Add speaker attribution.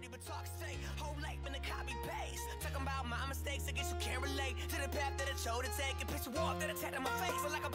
Speaker 1: dirty, but talk straight. Whole life in a copy paste. Talking about my mistakes, I guess you can't relate to the path that I chose to take. And piss you off that attack on my face, but like a